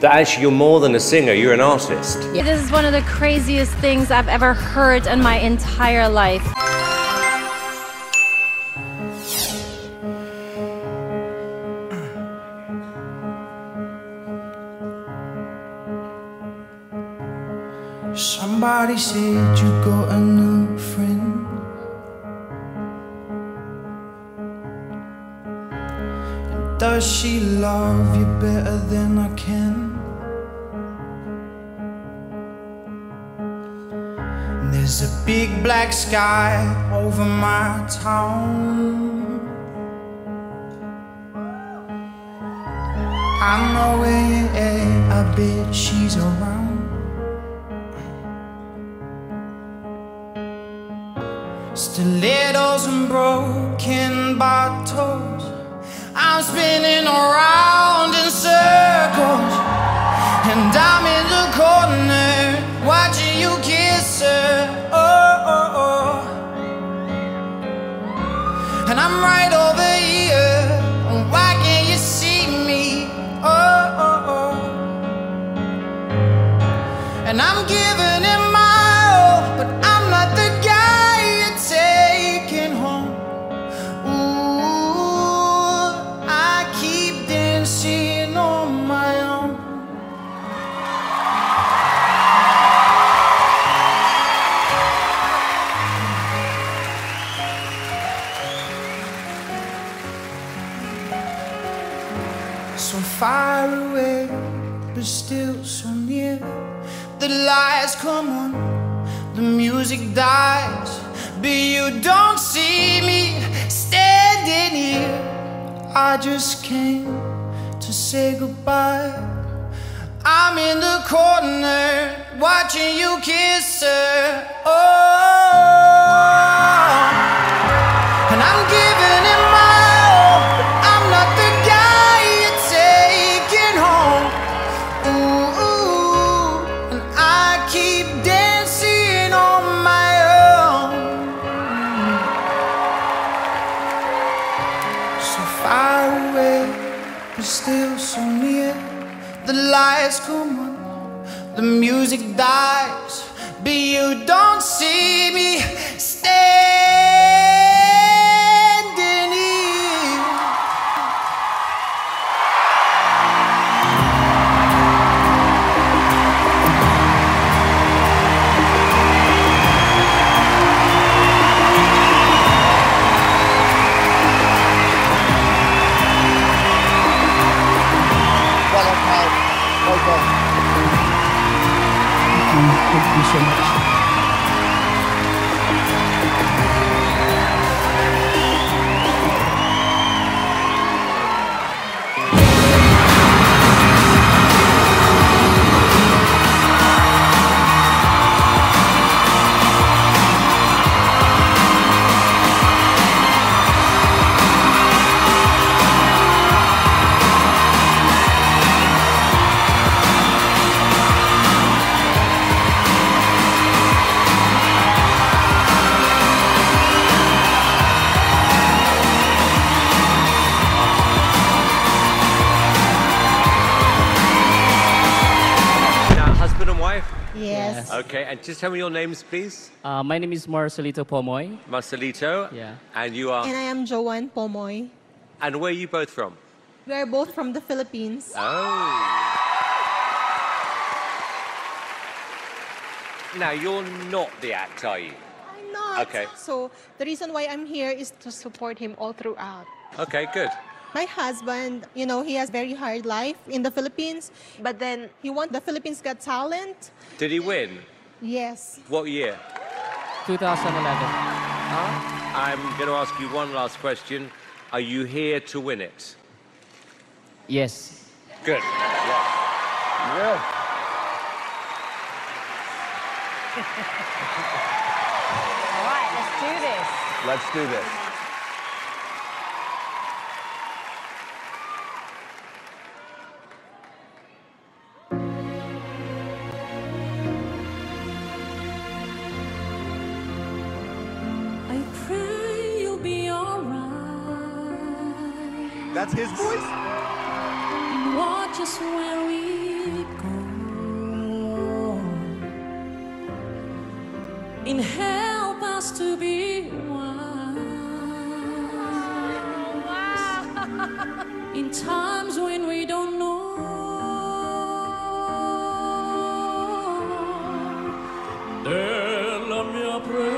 that actually you're more than a singer, you're an artist. Yeah, this is one of the craziest things I've ever heard in my entire life. Somebody said you got a new friend. And does she love you better than I can? Black sky over my town. I know where you're at, I bet she's around. Stilettos and broken bottles. I'm spinning around in circles, come on, the music dies, but you don't see me standing here. I just came to say goodbye. I'm in the corner watching you kiss her. Just tell me your names, please. Uh, my name is Marcelito Pomoy. Marcelito. Yeah. And you are. And I am Joanne Pomoy. And where are you both from? We are both from the Philippines. Oh. Now, you're not the act, are you? I'm not. Okay. So the reason why I'm here is to support him all throughout. Okay, good. My husband, you know, he has very hard life in the Philippines, but then he won the Philippines Got Talent. Did he win? Yes. What year? 2011. I'm going to ask you one last question. Are you here to win it? Yes. Good. Yeah. All right, let's do this. Let's do this. That's his voice? And watch us where we go. In help us to be one. Wow. In times when we don't know. Della mia presenza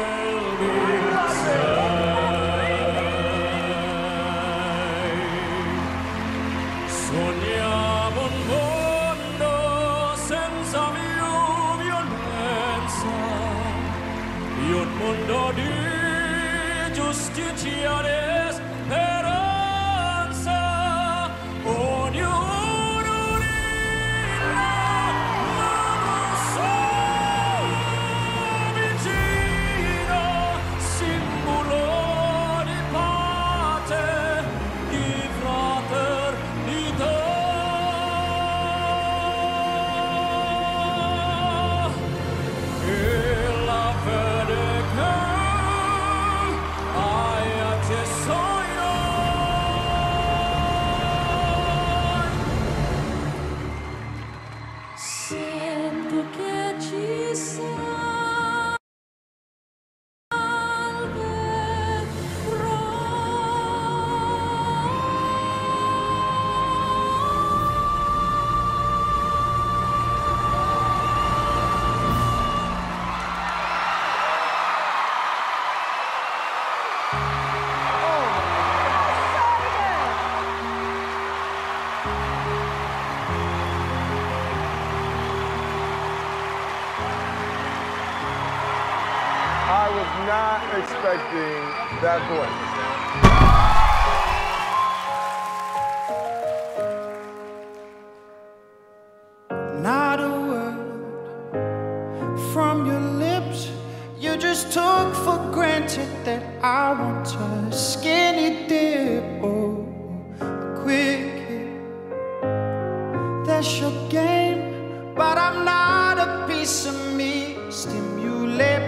that boy. Not a word from your lips. You just took for granted that I want a skinny dip. Oh, quick hit. That's your game, but I'm not a piece of me. Stimulate.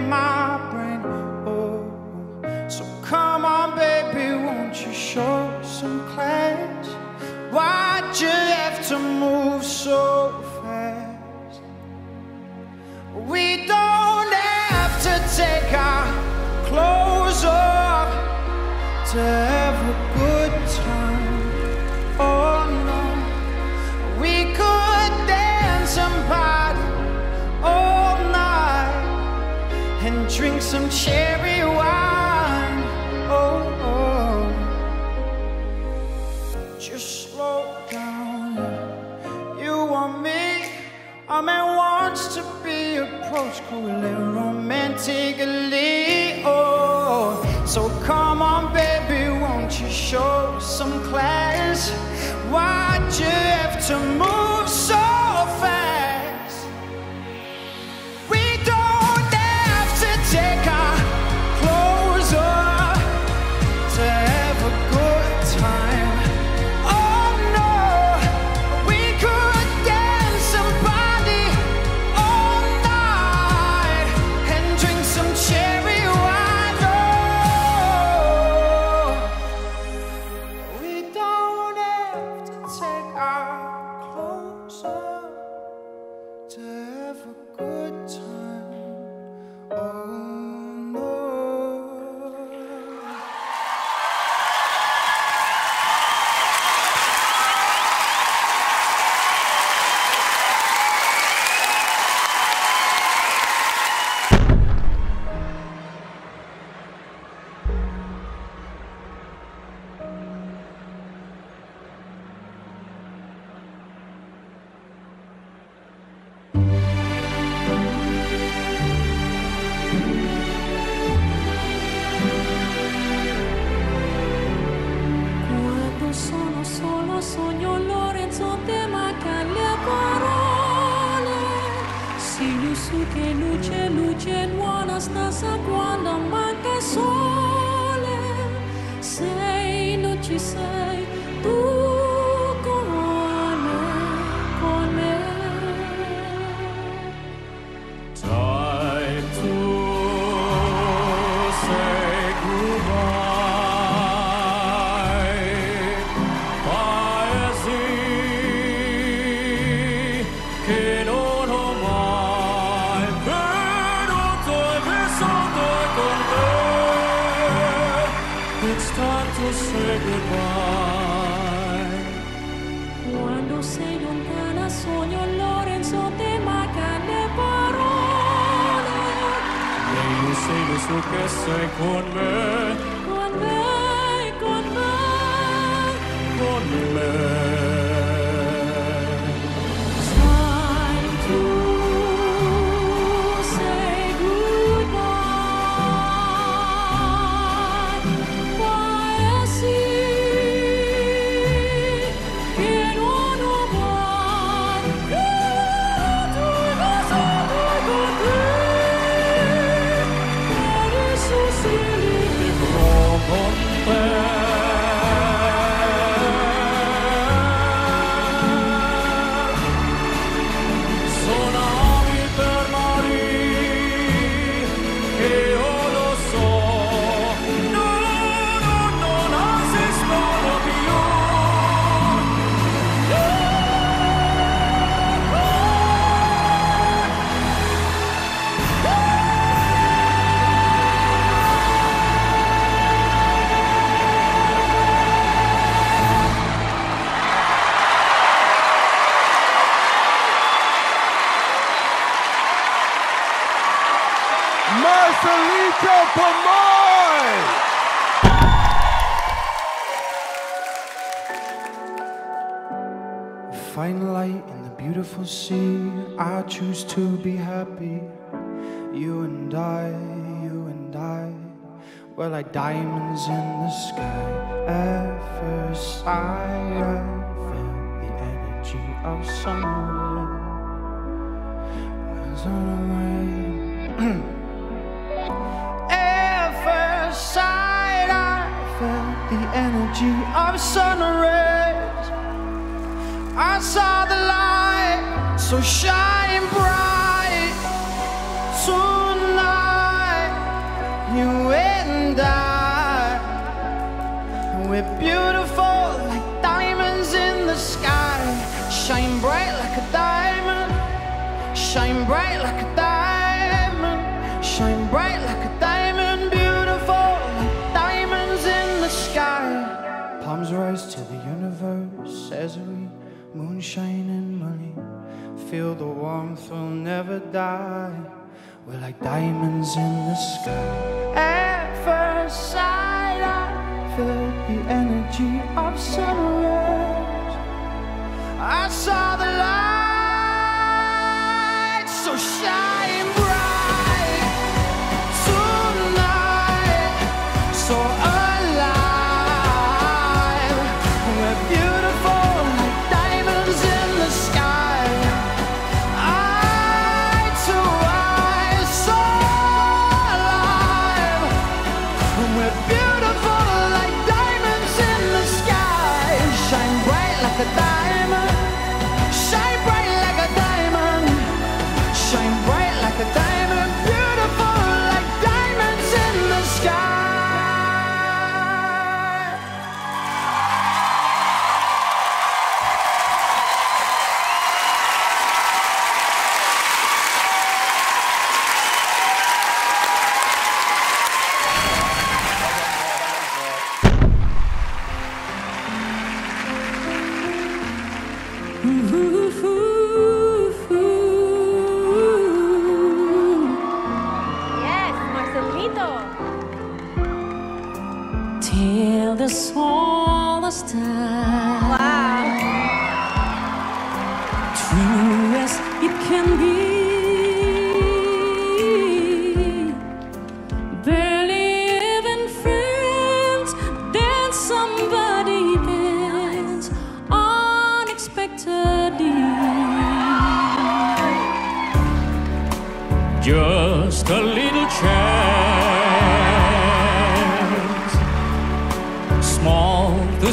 tiggly, oh. So come on, baby, won't you show some class? Why'd you have to move? nas xây lùi số kết xây con mê con mê con mê con mê beautiful sea. I choose to be happy. You and I, you and I, we're like diamonds in the sky. At first sight, I felt the energy of summer. Was on a way. At first sight, I felt the energy of sun rays. I saw the light, so shine bright tonight. You and I, we're beautiful Feel the warmth, we'll never die. We're like diamonds in the sky. At first sight, I felt the energy of sun rays. I saw the light,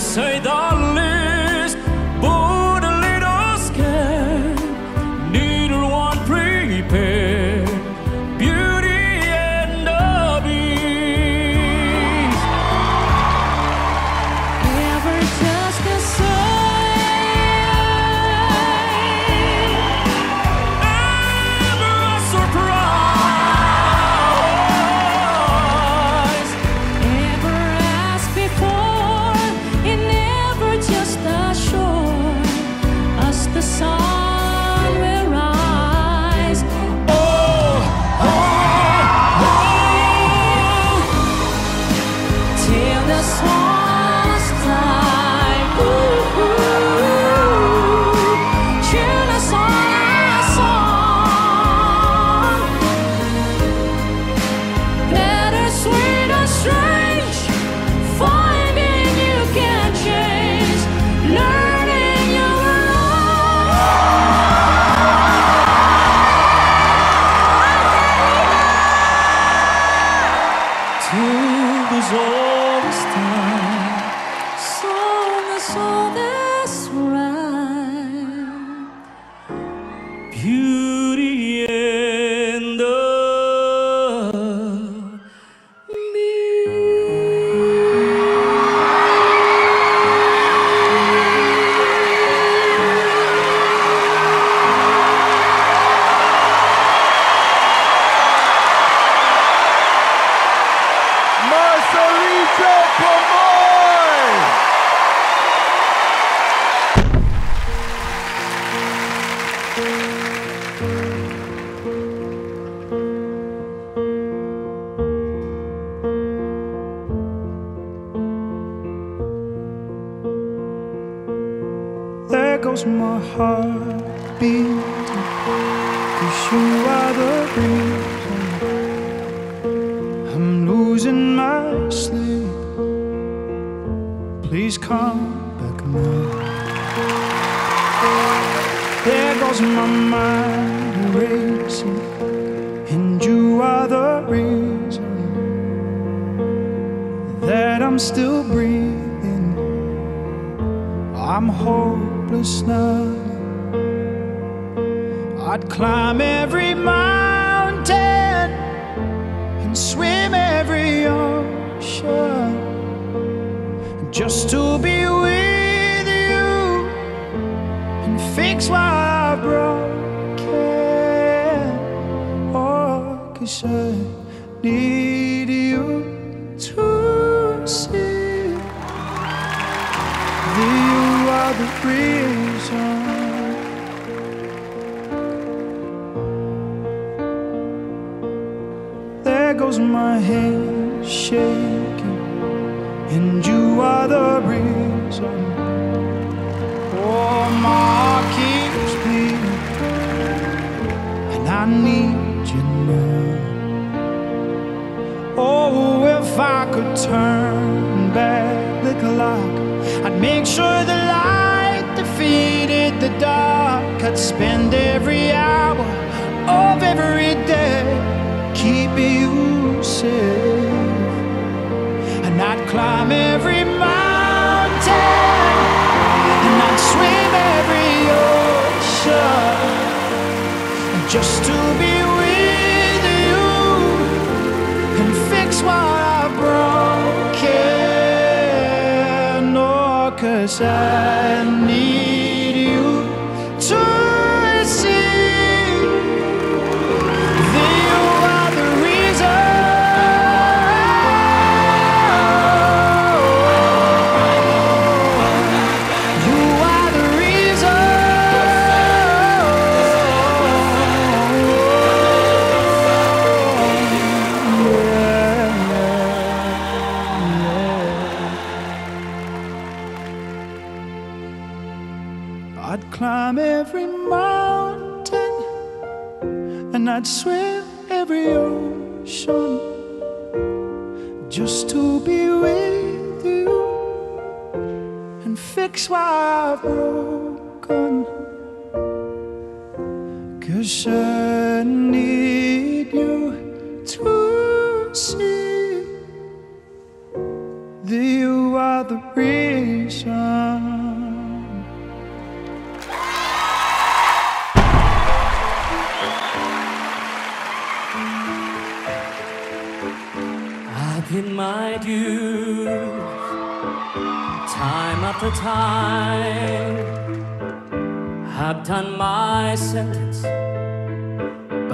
small to you are the reason I'm losing my sleep Please come back now There goes my mind racing And you are the reason That I'm still breathing I'm hopeless now. I'd climb every mountain and swim every ocean. Just to be shaking, and you are the reason. Oh, my heart keeps beating, and I need you now. Oh, if I could turn back the clock, I'd make sure the light defeated the dark. I'd spend every hour of every climb every mountain, and I'd swim every ocean just to be with you and fix what I've broken. Oh, cause I need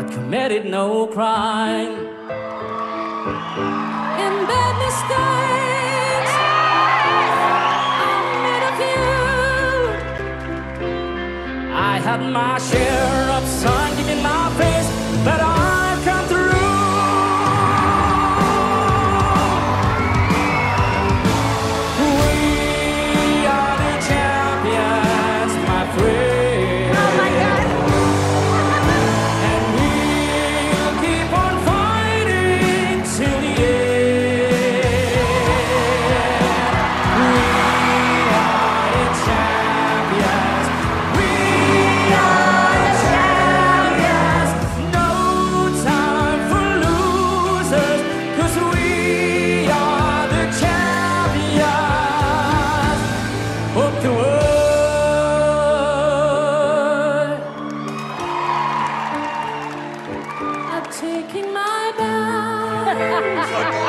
but committed no crime. In bad mistakes, I made a few. I had my share of sun in my face, but I've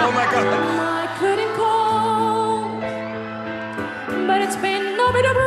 oh my God. I couldn't call, but it's been no bit of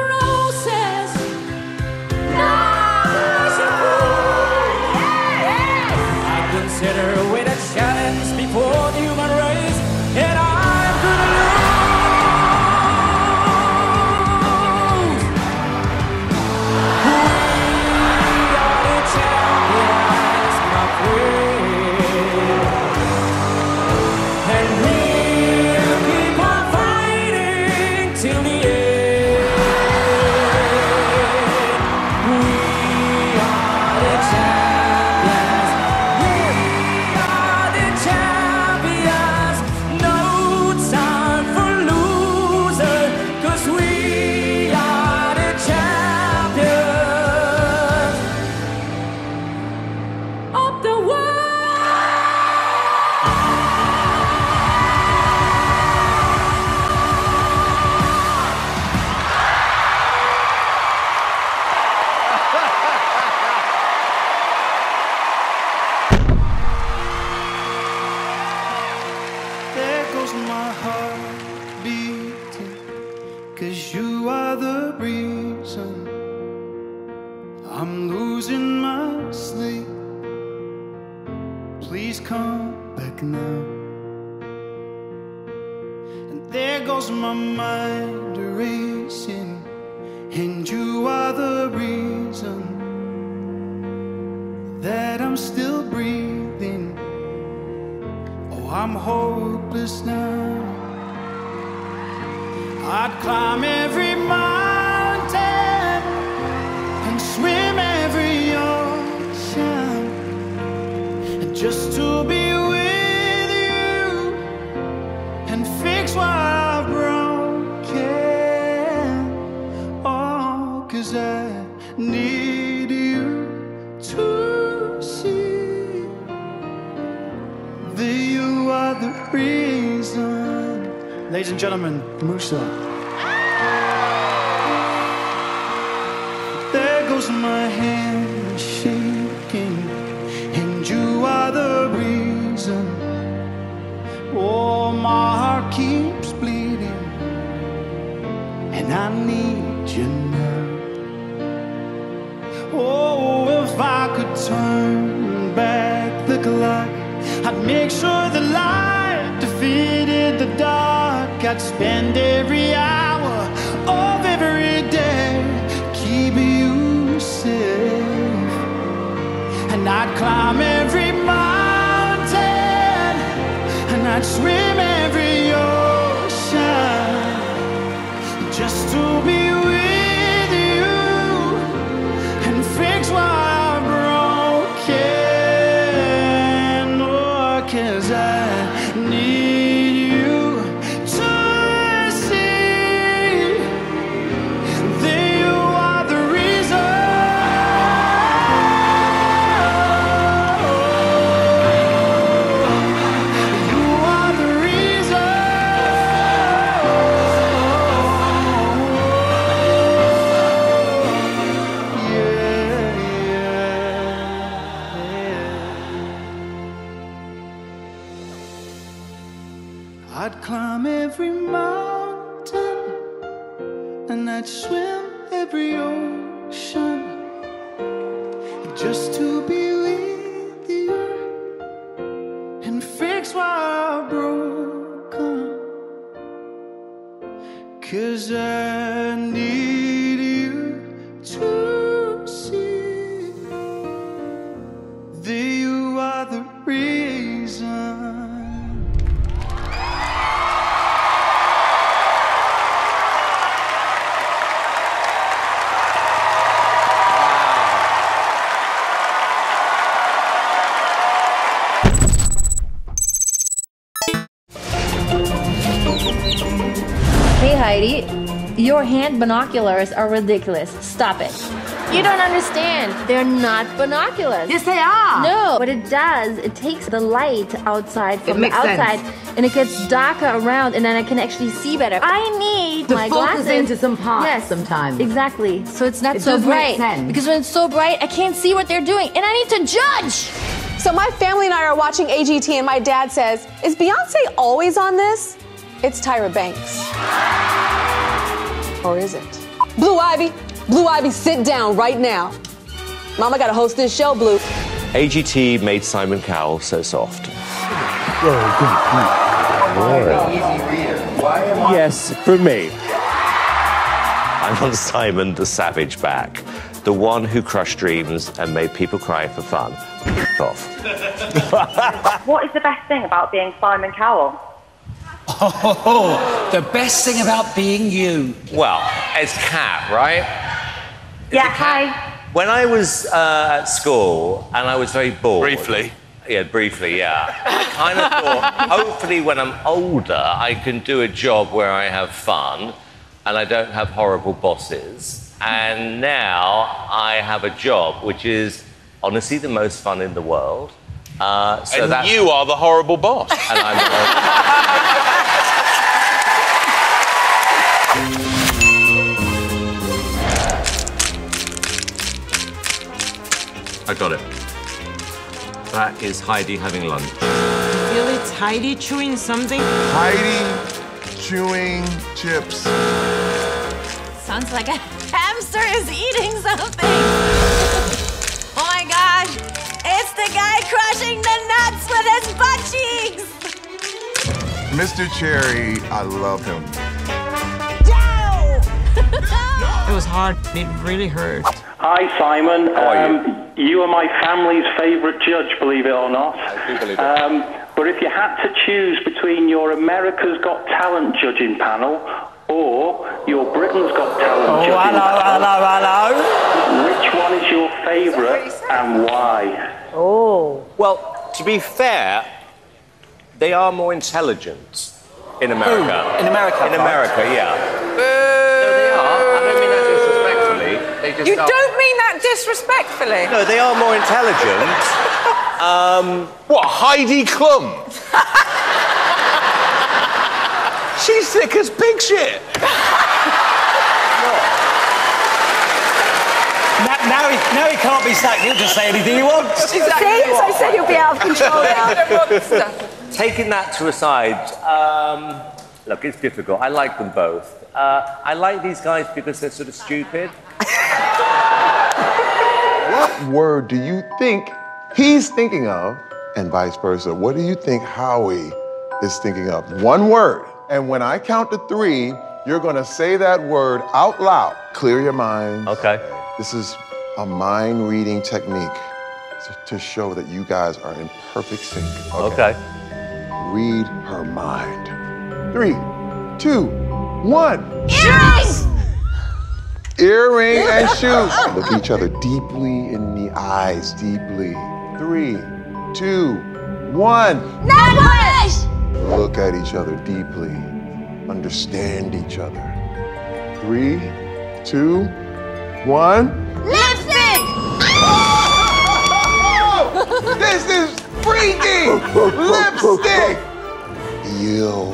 Ladies and gentlemen, Musa. There goes my hand shaking, and you are the reason. Oh, my heart keeps bleeding, and I need you now. Oh, if I could turn back the clock, I'd make sure I'd spend every hour of every day keeping you safe, and I'd climb every mountain, and I'd swim every ocean just to be with you and fix what I've broken. Oh, 'cause I need you hand binoculars are ridiculous. Stop it. You don't understand. They're not binoculars. Yes, they are. No, what it does, it takes the light outside from the makes sense. outside and it gets darker around and then I can actually see better. I need To my focus glasses. into some parts yes, sometimes. Exactly. So it's not It so does make bright. sense. Because when it's so bright, I can't see what they're doing and I need to judge. So my family and I are watching AGT, and my dad says, "Is Beyonce always on this?" It's Tyra Banks. Or is it? Blue Ivy, Blue Ivy, sit down right now. Mama got to host this show, Blue. AGT made Simon Cowell so soft. Yes, for me. I'm on Simon the Savage back. The one who crushed dreams and made people cry for fun. off. What is the best thing about being Simon Cowell? Oh, the best thing about being you. Well, it's Cat, right? Yeah, hi. When I was uh, at school and I was very bored. Briefly. Yeah, briefly, yeah. I kind of thought, hopefully, when I'm older, I can do a job where I have fun and I don't have horrible bosses. And now I have a job which is honestly the most fun in the world. Uh, so and you are the horrible boss. And I'm I got it. That is Heidi having lunch. Feel it's Heidi chewing something? Heidi chewing chips. Sounds like a hamster is eating something. The guy crushing the nuts with his butt cheeks. Mr. Cherry, I love him. It was hard. It really hurt. Hi, Simon. How are you? You are my family's favourite judge, believe it or not. I do believe it. Um, but if you had to choose between your America's Got Talent judging panel or your Britain's Got Talent Oh, judging hello, panel, hello, hello. which one is your favourite and why? Oh. Well, to be fair, they are more intelligent in America. In America, In right. America, yeah. No, they are. I don't mean that disrespectfully. They just You are. don't mean that disrespectfully. No, they are more intelligent. Um, what, Heidi Klum? She's thick as pig shit. Now, now, he, now he can't be sacked. He'll just say anything he wants. See, as I said, you'll be out of control now. Taking that to a side, um, look, it's difficult. I like them both. Uh, I like these guys because they're sort of stupid. What word do you think he's thinking of, and vice versa? What do you think Howie is thinking of? One word. And when I count to three, you're going to say that word out loud. Clear your mind. Okay. This is a mind reading technique to- to show that you guys are in perfect sync. Okay. Read her mind. Three, two, one. Earrings! Earring and shoes. Look each other deeply in the eyes, deeply. Three, two, one. Necklace! Look at each other deeply. Understand each other. Three, two, one. Lipstick! This is freaky! Lipstick! Feel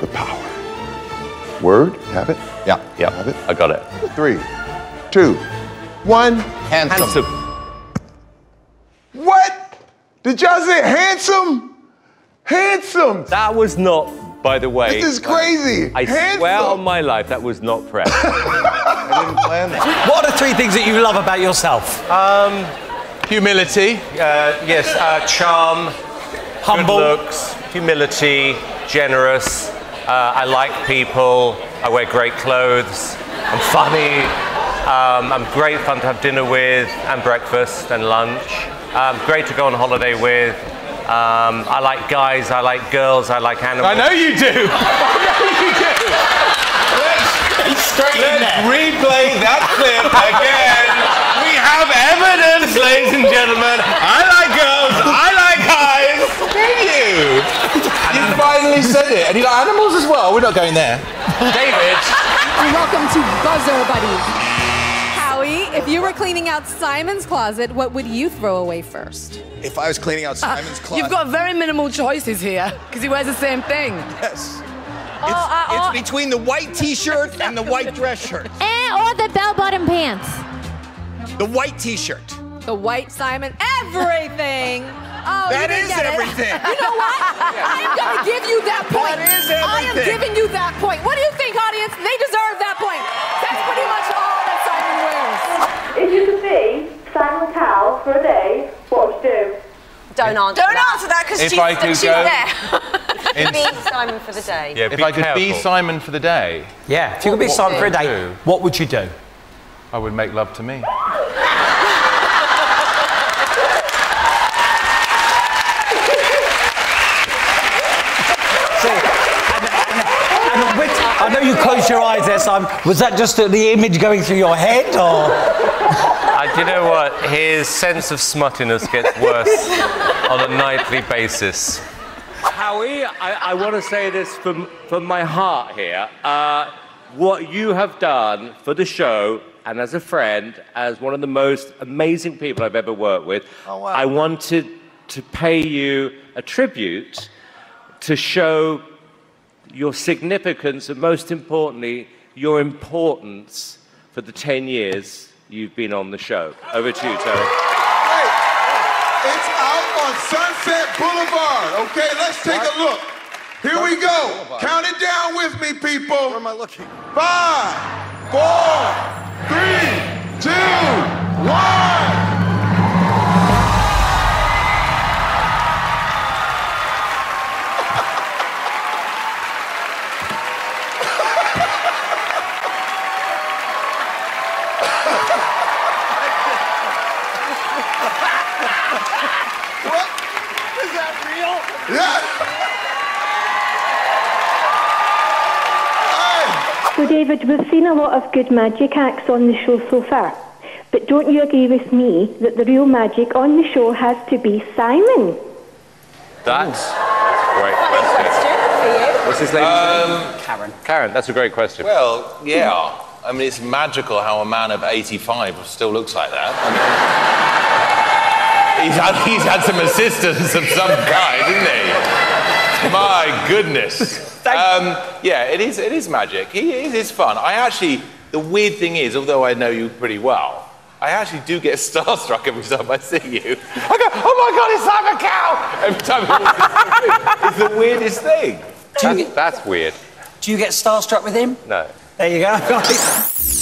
the power. Word, have it? Yeah, yeah. Have it? I got it. Three, two, one. Handsome. What? Did y'all say handsome? Handsome. That was not, by the way. This is crazy. I Handsome. swear on my life that was not prep. I didn't plan that. What are three things that you love about yourself? Um, Humility. uh, yes, uh, charm, Humble. good looks, humility, generous. Uh, I like people. I wear great clothes. I'm funny. Um, I'm great fun to have dinner with and breakfast and lunch. Um, great to go on holiday with. Um, I like guys. I like girls. I like animals. I know you do. I know you do. Let's, let's replay that clip again. We have evidence, ladies and gentlemen. I like girls. I like guys. Thank you. You finally said it. And you like animals as well. We're not going there. David. Welcome to Buzzer Buddies. Howie, if you were cleaning out Simon's closet, what would you throw away first? If I was cleaning out Simon's closet. You've got very minimal choices here because he wears the same thing. Yes. Oh, It's, uh, it's between the white t-shirt and the white dress shirt. And or the bell-bottom pants. The white t-shirt. the white Simon, everything. Oh, That you didn't is get it. everything. You know what? I am going to give you that point. That is everything. I am giving you that point. What do you think, audience? They deserve that point. If you could be Simon Cowell for a day, what would you do? Don't answer Don't that. answer that because If she's, I could she's go- there. In- Be Simon for the day. Yeah, if I could be. Simon for the day, Yeah, if you could be What Simon for a would day, do? what would you do? I would make love to me. See, and, and, and with, I know you closed your eyes there, Simon. Was that just the, the image going through your head, or? Uh, do you know what? His sense of smuttiness gets worse on a nightly basis. Howie, I, I want to say this from, from my heart here. Uh, what you have done for the show and as a friend, as one of the most amazing people I've ever worked with, I wanted to pay you a tribute to show your significance and most importantly, your importance for the 10 years you've been on the show. Over to you, Tony. It's out on Sunset Boulevard. Okay, let's take a look. Here we go. Count it down with me, people. Where am I looking? Five, four, three, two, one. David, we've seen a lot of good magic acts on the show so far. But don't you agree with me that the real magic on the show has to be Simon? That's a great question. What's his name? Um, Karen. Karen, that's a great question. Well, yeah. I mean, it's magical how a man of 85 still looks like that. I mean, he's had, he's had some assistance of some kind, isn't he? My goodness. Um, yeah, it is, it is magic. He, it is fun. I actually, the weird thing is, although I know you pretty well, I actually do get starstruck every time I see you. I go, oh my God, it's Simon Cow! Every time he It's the weirdest thing. Do you, That's weird. do you get starstruck with him? No. There you go.